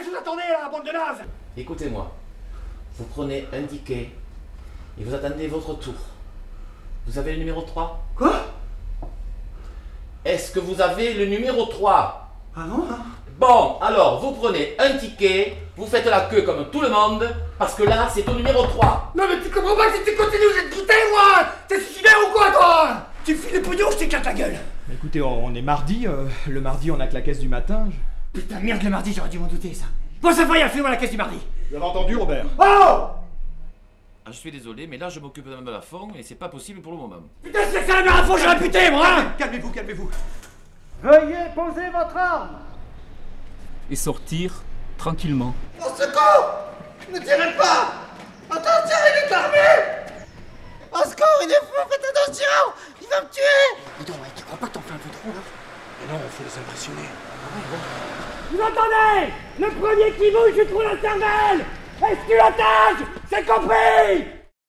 de naze Écoutez-moi. Vous prenez un ticket et vous attendez votre tour. Vous avez le numéro 3 Quoi? Est-ce que vous avez le numéro 3 Ah non, hein Bon, alors vous prenez un ticket, vous faites la queue comme tout le monde, parce que là c'est au numéro 3. Non mais tu comprends pas que si tu continues, je vais te moi T'es suicidaire ou quoi, toi? Tu files les pognon, je t'éclate la gueule Écoutez, on est mardi. euh, le mardi, on a que la caisse du matin. je- Putain, merde, le mardi, j'aurais dû m'en douter, ça. Bon, ça va, fais-moi la caisse du mardi. Vous avez entendu, Robert Oh Ah, je suis désolé, mais là je m'occupe d'un la fond et c'est pas possible pour le moment. Putain, c'est que ça la merde à fond, j'aurais buté, moi hein Calmez-vous, calmez-vous. Veuillez poser votre arme et sortir tranquillement. Au secours Ne tirez pas Attention, il est armé Au secours, il est fou, faites attention Il va me tuer Dis donc, ouais, tu crois pas que t'en fais un peu trop, là? Non, faut les impressionner. Vous entendez? Le premier qui bouge, je trouve la cervelle! L'attache C'est compris